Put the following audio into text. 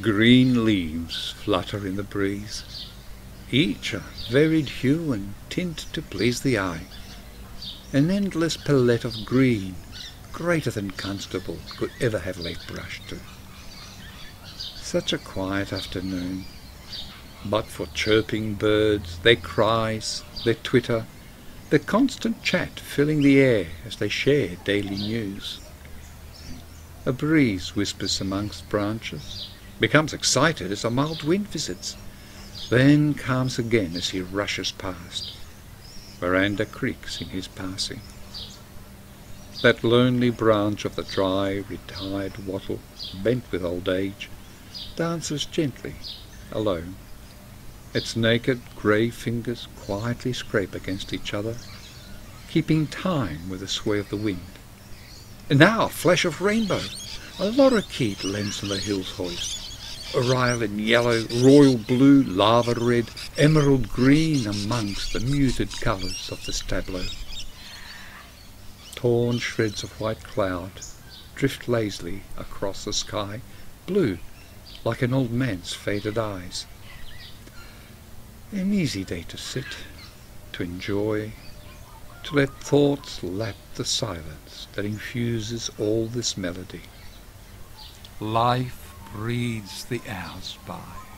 Green leaves flutter in the breeze, each a varied hue and tint to please the eye. An endless palette of green, greater than Constable could ever have laid brush to. Such a quiet afternoon, but for chirping birds, their cries, their twitter, their constant chat filling the air as they share daily news. A breeze whispers amongst branches, becomes excited as a mild wind visits, then calms again as he rushes past. Veranda creaks in his passing. That lonely branch of the dry, retired wattle, bent with old age, dances gently, alone. Its naked grey fingers quietly scrape against each other, keeping time with the sway of the wind. And now a flash of rainbow, a lorikeet lands on the Hills hoist. Oriel in yellow, royal blue, lava red, emerald green amongst the muted colours of this tableau. Torn shreds of white cloud drift lazily across the sky, blue like an old man's faded eyes. An easy day to sit, to enjoy, to let thoughts lap the silence that infuses all this melody. Life breathes the hours by.